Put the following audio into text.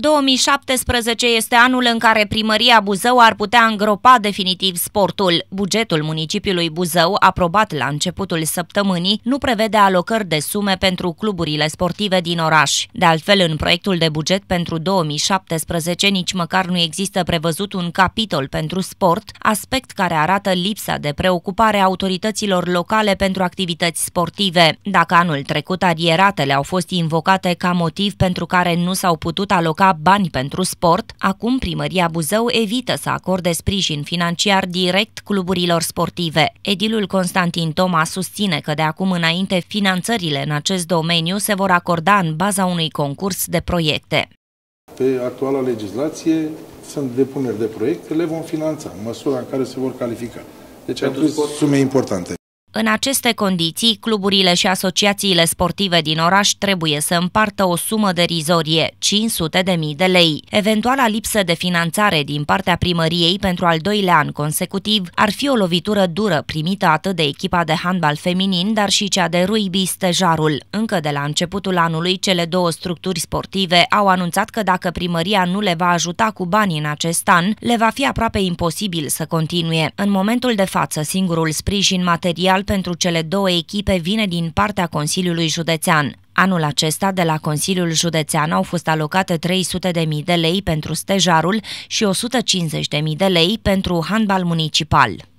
2017 este anul în care primăria Buzău ar putea îngropa definitiv sportul. Bugetul municipiului Buzău, aprobat la începutul săptămânii, nu prevede alocări de sume pentru cluburile sportive din oraș. De altfel, în proiectul de buget pentru 2017 nici măcar nu există prevăzut un capitol pentru sport, aspect care arată lipsa de preocupare a autorităților locale pentru activități sportive. Dacă anul trecut adieratele au fost invocate ca motiv pentru care nu s-au putut aloca bani pentru sport, acum primăria Buzău evită să acorde sprijin financiar direct cluburilor sportive. Edilul Constantin Toma susține că de acum înainte finanțările în acest domeniu se vor acorda în baza unui concurs de proiecte. Pe actuala legislație sunt depuneri de proiecte, le vom finanța în măsura în care se vor califica. Deci au sume importante. În aceste condiții, cluburile și asociațiile sportive din oraș trebuie să împartă o sumă derizorie, 500 de mii de lei. Eventuala lipsă de finanțare din partea primăriei pentru al doilea an consecutiv ar fi o lovitură dură primită atât de echipa de handbal feminin, dar și cea de rugby Stejarul. Încă de la începutul anului, cele două structuri sportive au anunțat că dacă primăria nu le va ajuta cu bani în acest an, le va fi aproape imposibil să continue. În momentul de față, singurul sprijin material special pentru cele două echipe vine din partea Consiliului Județean. Anul acesta, de la Consiliul Județean, au fost alocate 300.000 de lei pentru stejarul și 150.000 de lei pentru handbal municipal.